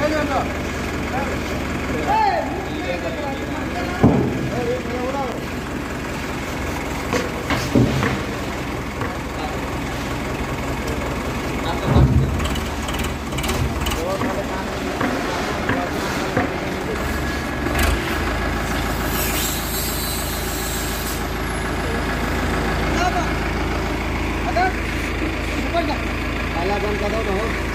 Eh, no, no. Eh, Nagagawan ka daw, no?